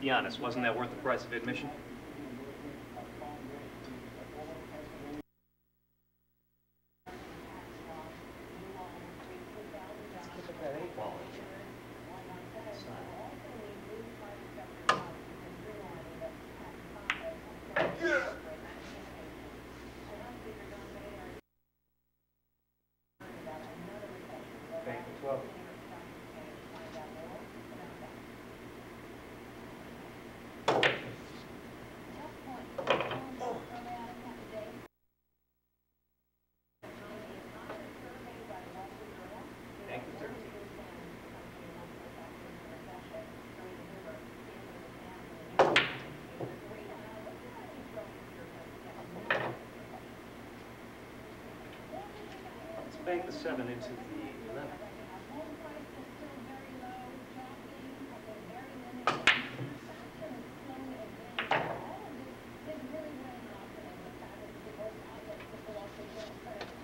Be honest, wasn't that worth the price of admission? Bank of 12. Bank the 7 into the 11.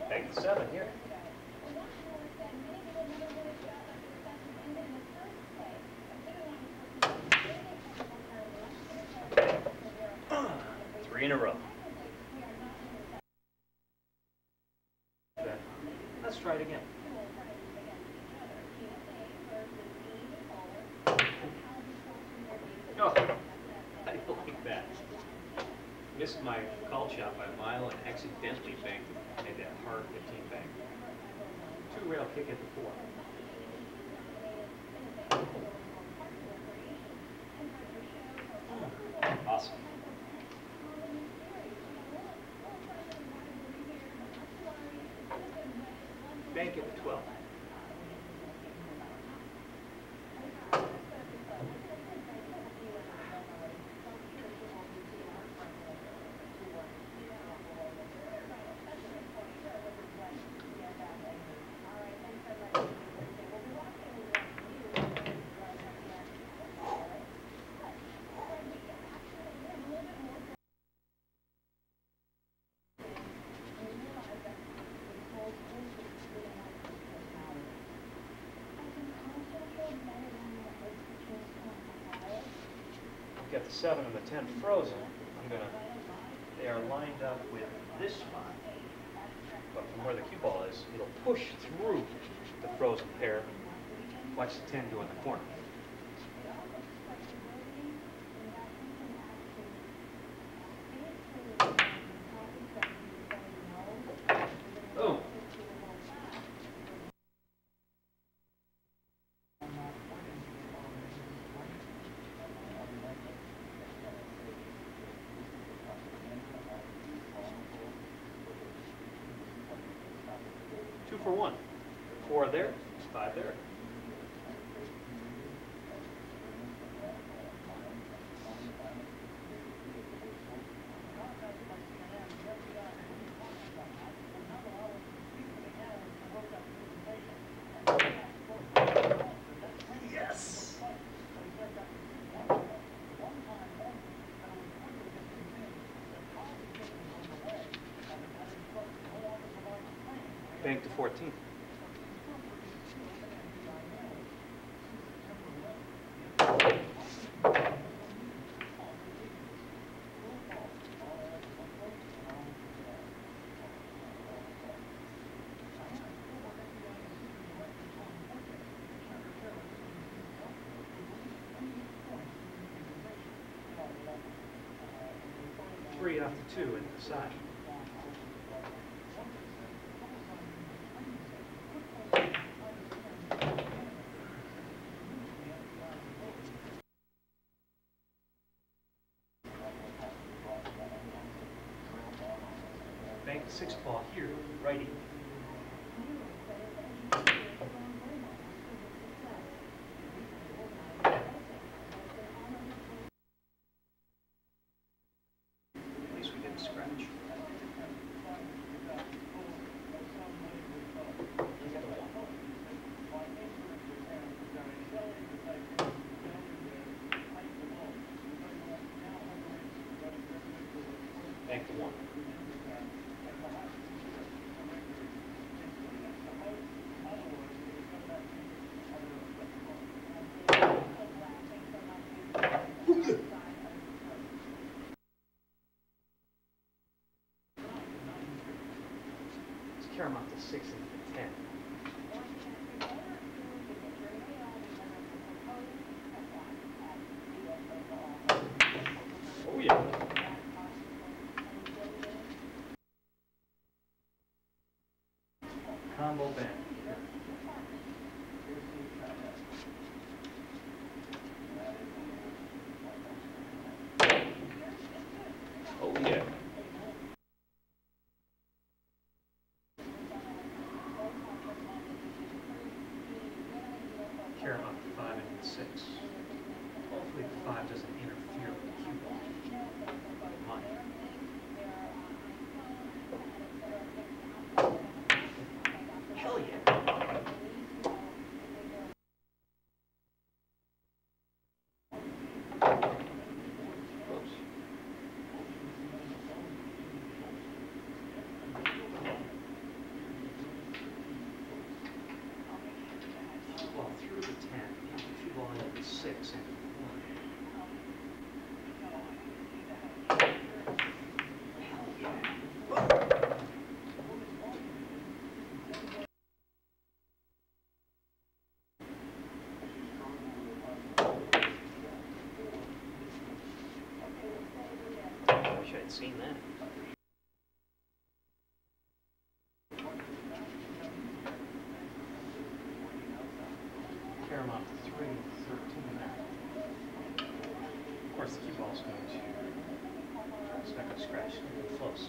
Bank the 7 here. Three in a row. Missed my call shot by a mile and accidentally banked, made that hard 15 bank. Two rail kick at the four. Awesome. Bank at the 12. We've got the 7 and the 10 frozen. I'm gonna, they are lined up with this spot. But from where the cue ball is, it'll push through the frozen pair. Watch the 10 go in the corner. Boom. Two for one. Four there, five there. Bank to 14. Three the two in the side. The six ball here, righty. At least we didn't scratch. The one. seen that. Paramount 3, 13. Of course, the cue ball's going to, it's not scratch, it's close.